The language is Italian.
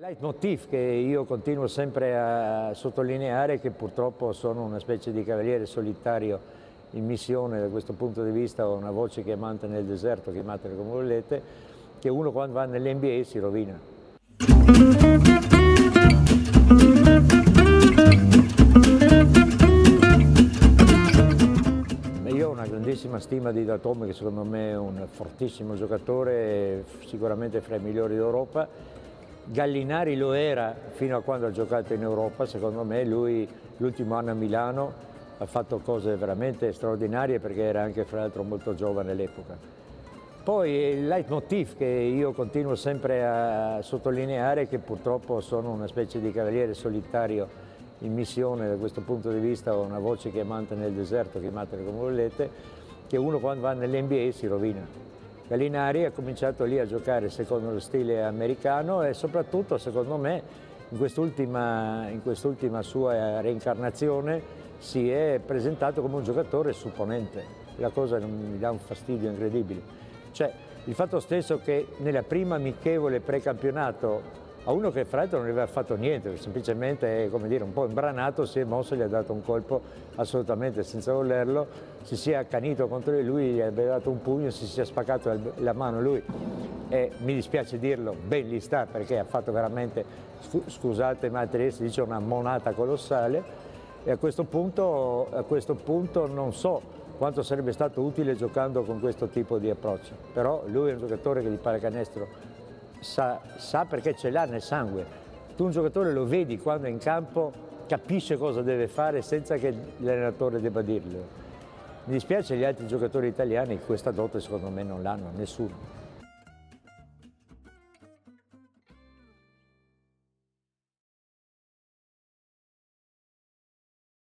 Leitmotiv che io continuo sempre a sottolineare che purtroppo sono una specie di cavaliere solitario in missione da questo punto di vista, ho una voce chiamante nel deserto, chiamatela come volete, che uno quando va nell'NBA si rovina. Io ho una grandissima stima di Datome che secondo me è un fortissimo giocatore, sicuramente fra i migliori d'Europa Gallinari lo era fino a quando ha giocato in Europa, secondo me lui l'ultimo anno a Milano ha fatto cose veramente straordinarie perché era anche fra l'altro molto giovane all'epoca. Poi il leitmotiv che io continuo sempre a sottolineare è che purtroppo sono una specie di cavaliere solitario in missione da questo punto di vista, ho una voce chiamante nel deserto, chiamatela come volete, che uno quando va nell'NBA si rovina. Gallinari ha cominciato lì a giocare secondo lo stile americano e soprattutto secondo me in quest'ultima, quest sua reincarnazione si è presentato come un giocatore supponente. La cosa mi dà un fastidio incredibile. Cioè, il fatto stesso che nella prima amichevole precampionato a uno che fra l'altro non aveva fatto niente, semplicemente dire, un po' imbranato, si è mosso e gli ha dato un colpo assolutamente senza volerlo, si sia accanito contro di lui, gli aveva dato un pugno, si sia spaccato la mano lui e mi dispiace dirlo, ben gli sta perché ha fatto veramente, scusate ma si dice una monata colossale e a questo, punto, a questo punto non so quanto sarebbe stato utile giocando con questo tipo di approccio, però lui è un giocatore che di pallacanestro sa, sa perché ce l'ha nel sangue. Tu un giocatore lo vedi quando è in campo, capisce cosa deve fare senza che l'allenatore debba dirlo. Mi dispiace gli altri giocatori italiani questa dote secondo me non l'hanno, nessuno.